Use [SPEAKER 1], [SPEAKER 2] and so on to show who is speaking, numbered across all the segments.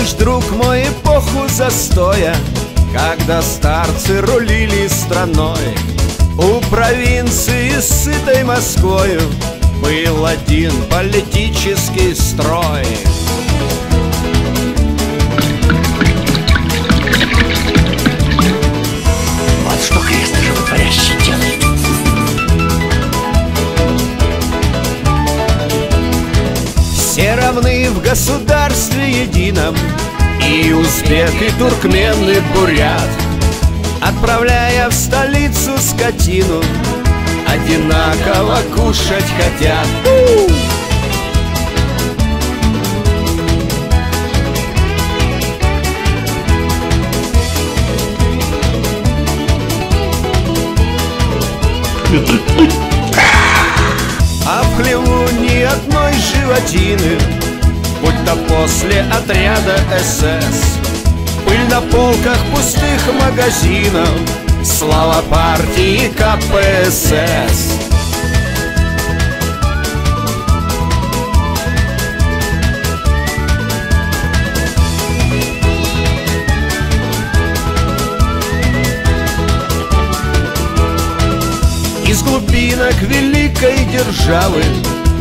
[SPEAKER 1] помнишь, друг мой, эпоху застоя Когда старцы рулили страной? У провинции сытой Москвою Был один политический строй в государстве едином И узбек, и туркмен, и бурят Отправляя в столицу скотину Одинаково кушать хотят. А в хлеву ни одной животины Будь то после отряда СС Пыль на полках пустых магазинов Слава партии КПСС Из глубинок великой державы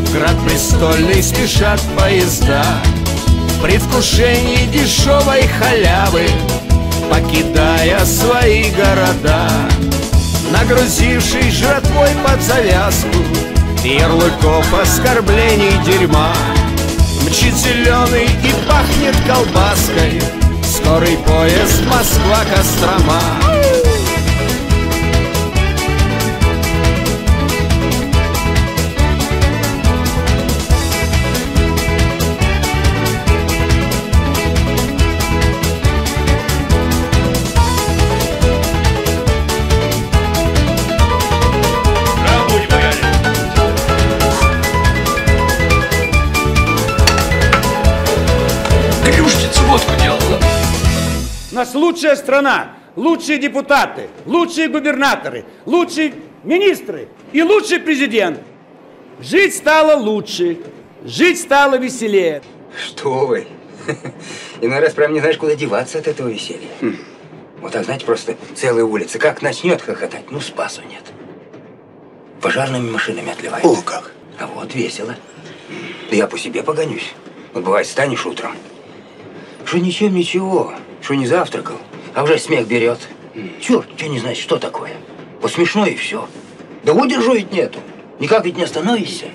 [SPEAKER 1] В град престольный спешат поезда предвкушении дешевой халявы Покидая свои города. Нагрузившись жратвой под завязку Ярлыков оскорблений дерьма. Мчит зеленый и пахнет колбаской Скорый поезд Москва-Кострома
[SPEAKER 2] нас лучшая страна, лучшие депутаты, лучшие губернаторы, лучшие министры и лучший президент. Жить стало лучше, жить стало веселее.
[SPEAKER 3] Что вы? Иной раз прям не знаешь, куда деваться от этого веселья. Вот так, знаете, просто целая улица, как начнет хохотать, ну спасу нет. Пожарными машинами отливает.
[SPEAKER 4] О, как.
[SPEAKER 3] А вот весело. Да я по себе погонюсь. Вот бывает, станешь утром. Что ничем ничего, что не завтракал, а уже смех берет. Черт, что не знать, что такое. Вот смешно и все. Да удержу ведь нету. Никак ведь не остановишься.